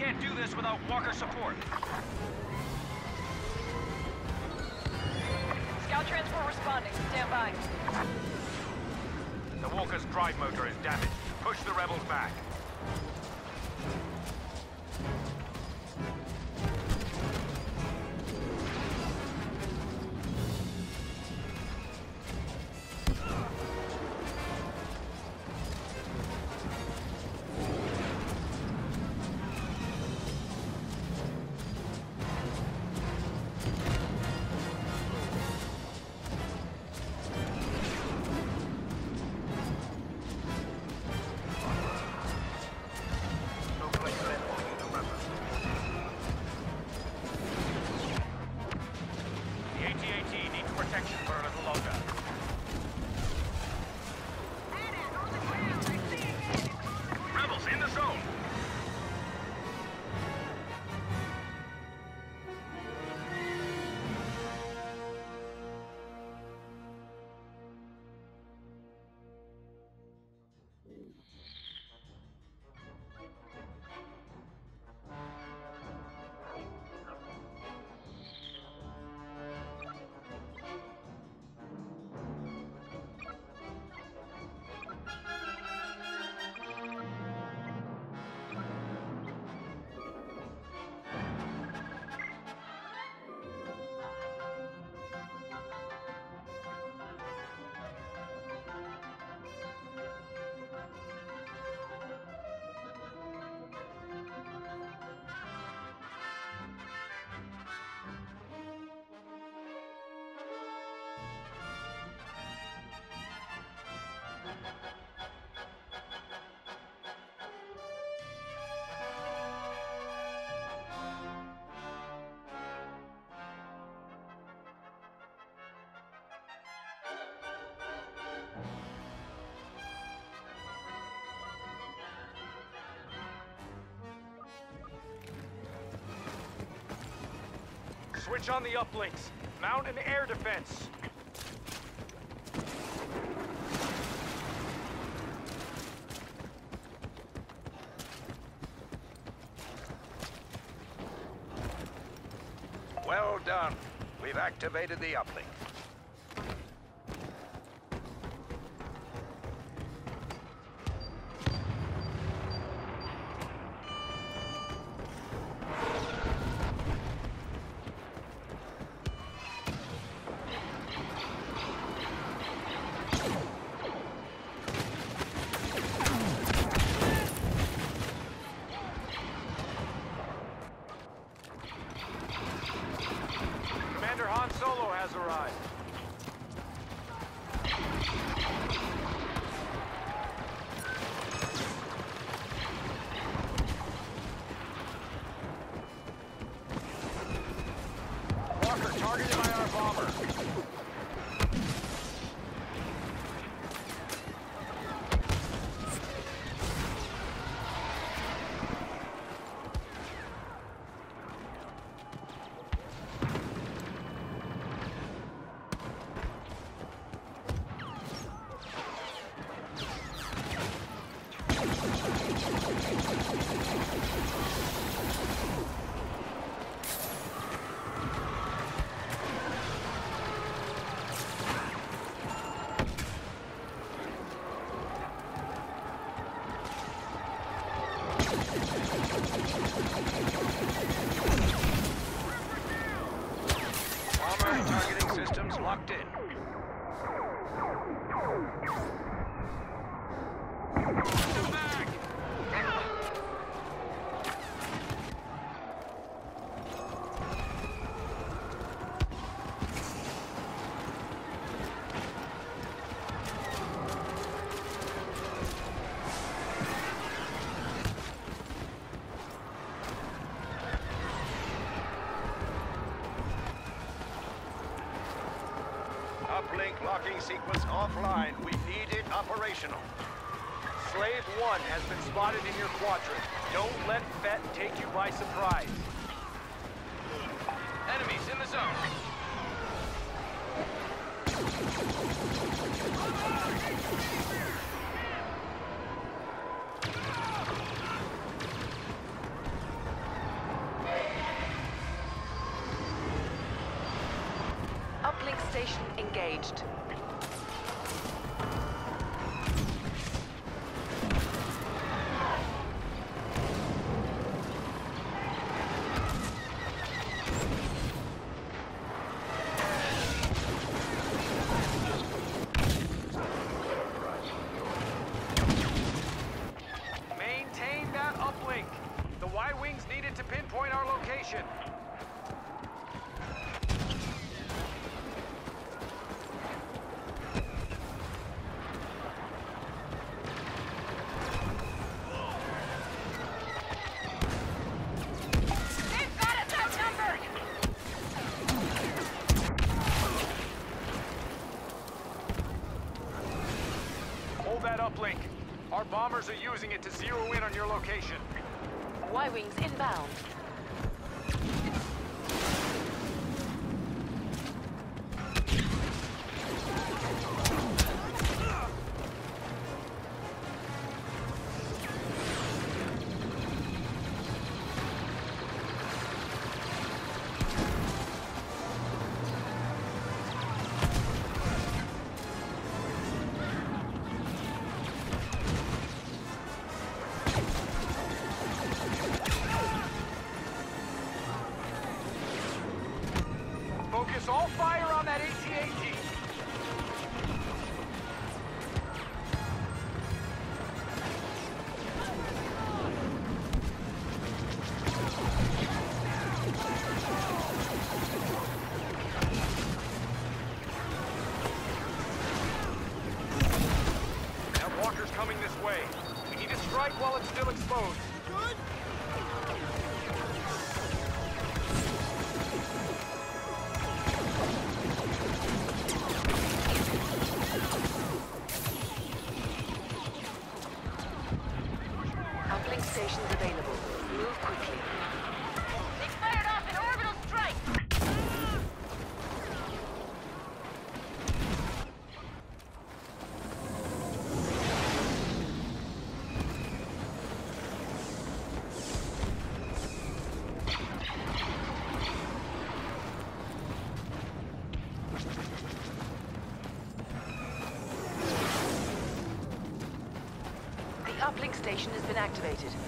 can't do this without Walker support. Scout transport responding. Stand by. The Walker's drive motor is damaged. Push the rebels back. Switch on the uplinks. Mount an air defense. Well done. We've activated the uplink. Bomber and targeting systems locked in. Uplink locking sequence offline. We need it operational. Slave 1 has been spotted in your quadrant. Don't let Fett take you by surprise. Enemies in the zone. Bombers are using it to zero in on your location. Y-Wings inbound. While it's still exposed. Station has been activated.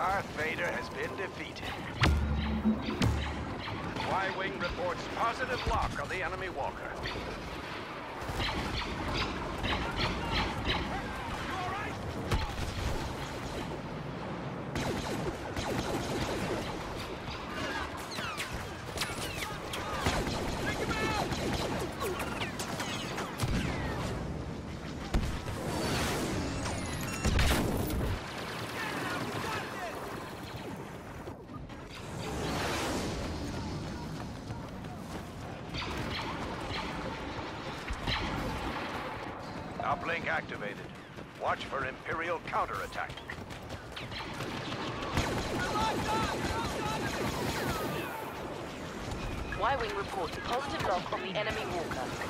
Darth Vader has been defeated. Y-Wing reports positive lock on the enemy walker. Uplink activated. Watch for Imperial counterattack. Y-Wing reports positive lock on the enemy walker.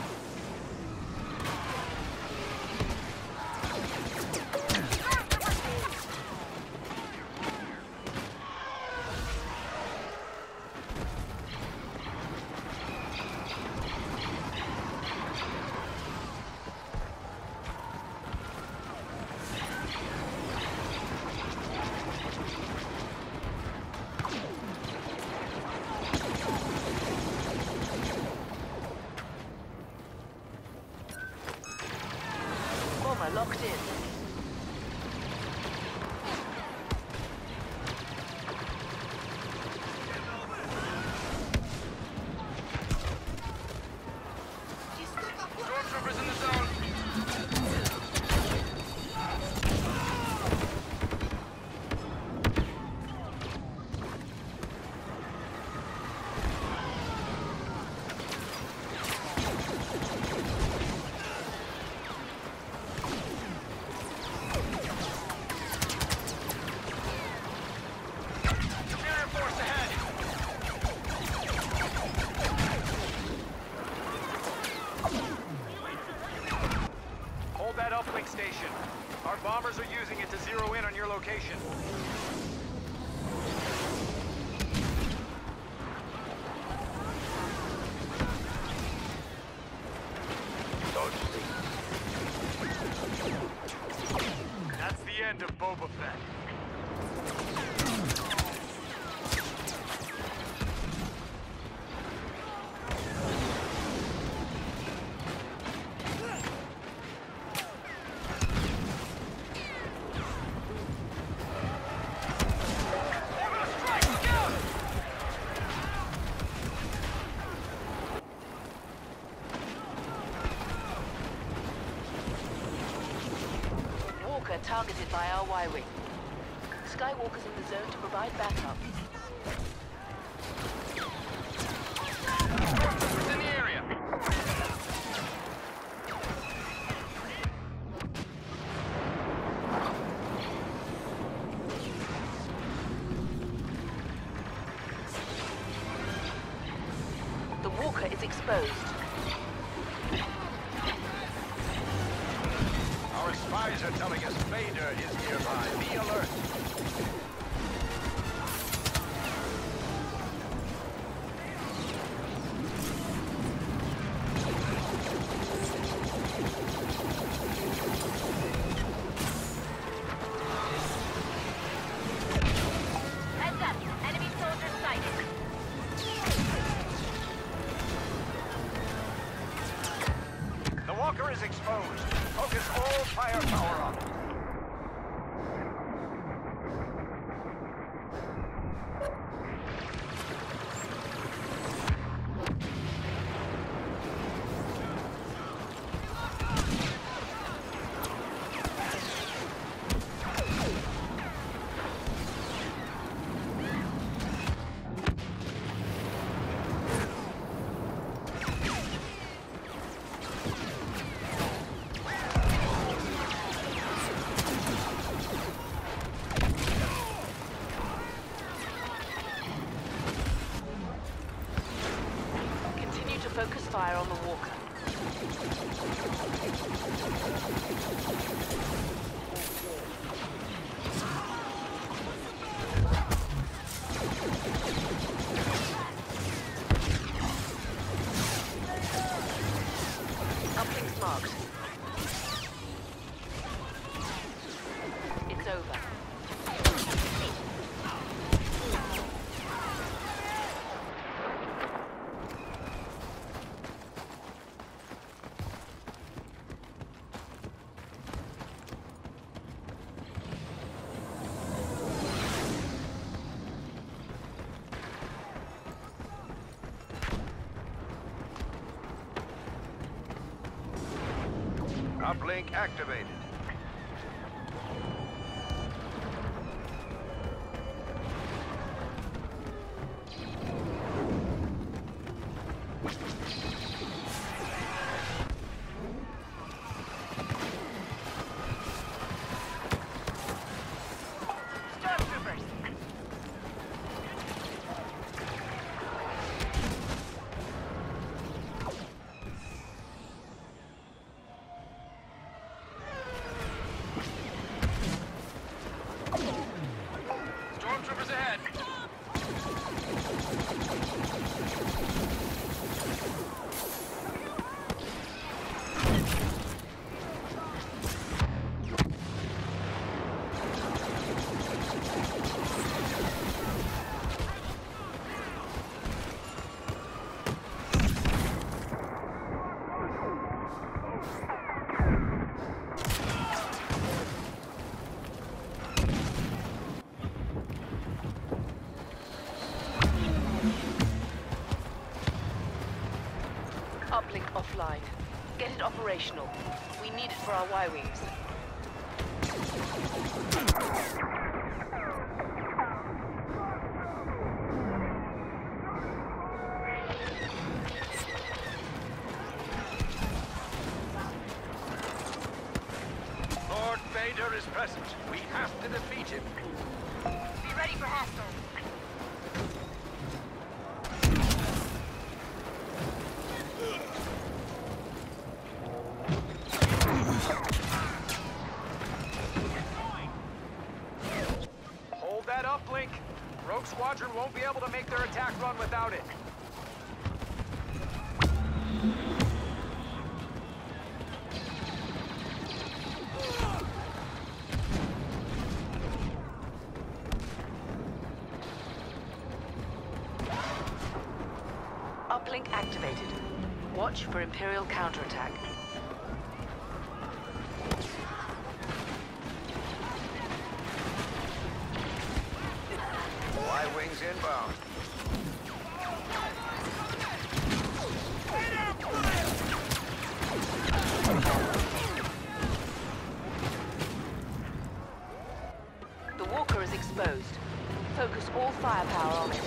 Location. Targeted by our Y-Wing. Skywalker's in the zone to provide backup. In the area. The Walker is exposed. Spies are telling us Vader is nearby. Be alert. On the Walker. Uplink activated. Uplink. Get it operational. We need it for our Y-Wings. Lord Vader is present. We have to defeat him. Be ready for hostile. Watch for Imperial counterattack. Y-Wings inbound. The walker is exposed. Focus all firepower on it.